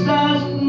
Stars.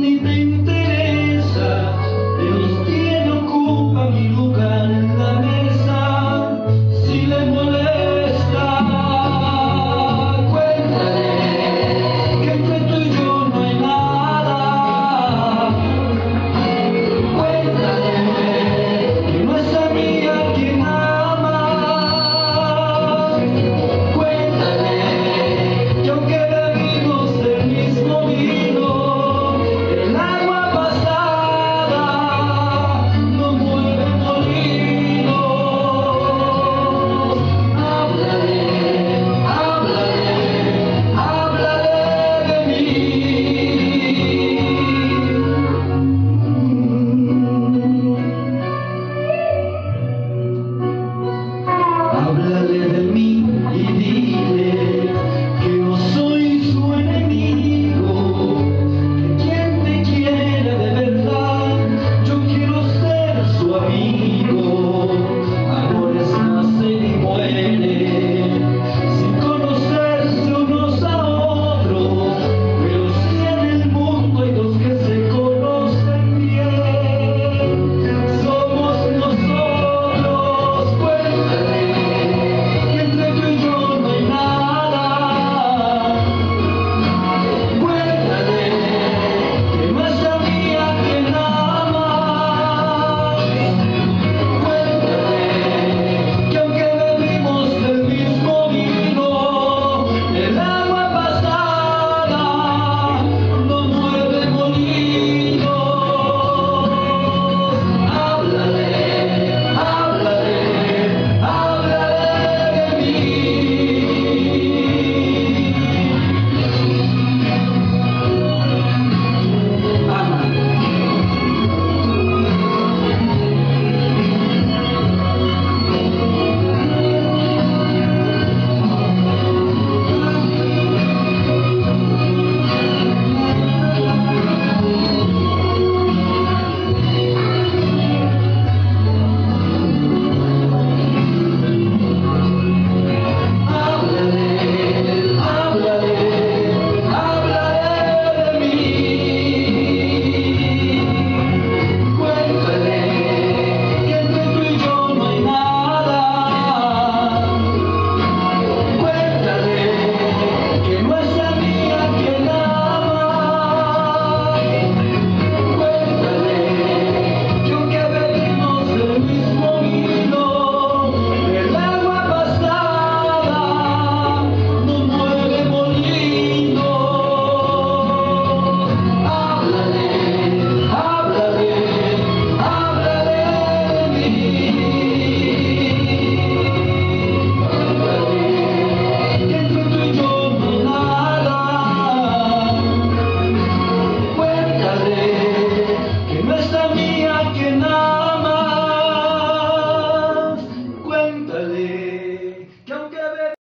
Háblale de mí y